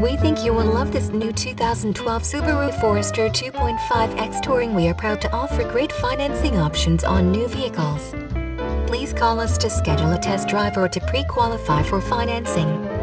We think you will love this new 2012 Subaru Forester 2.5X Touring. We are proud to offer great financing options on new vehicles. Please call us to schedule a test drive or to pre-qualify for financing.